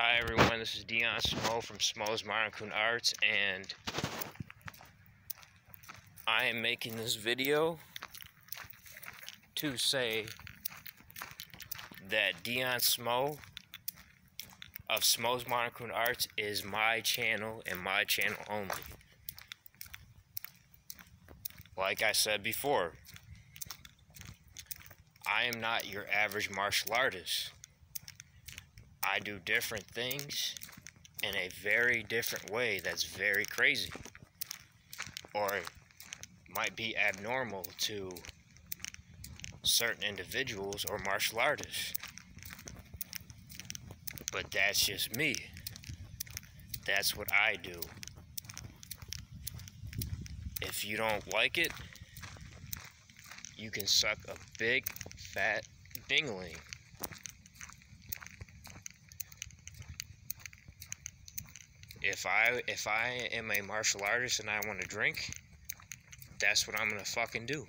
Hi everyone, this is Dion Smo from Smo's Modern Kun Arts and I am making this video to say that Dion Smo of Smo's Modern Kun Arts is my channel and my channel only. Like I said before, I am not your average martial artist. I do different things in a very different way that's very crazy. Or might be abnormal to certain individuals or martial artists. But that's just me. That's what I do. If you don't like it, you can suck a big fat dingling. If I if I am a martial artist and I want to drink, that's what I'm gonna fucking do.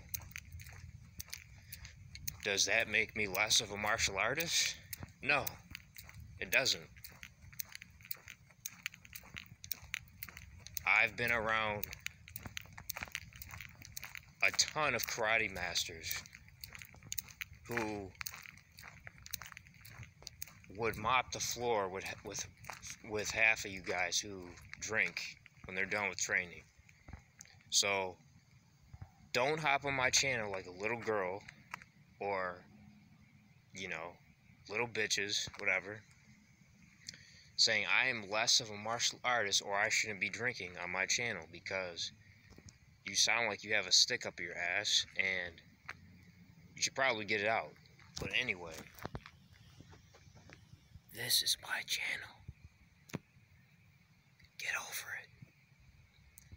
Does that make me less of a martial artist? No, it doesn't. I've been around a ton of karate masters who would mop the floor with with with half of you guys who drink when they're done with training. So don't hop on my channel like a little girl or you know, little bitches, whatever, saying I am less of a martial artist or I shouldn't be drinking on my channel because you sound like you have a stick up your ass and you should probably get it out. But anyway, this is my channel. Get over it.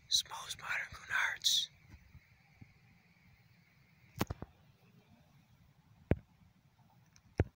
Smo's Modern Kun Arts.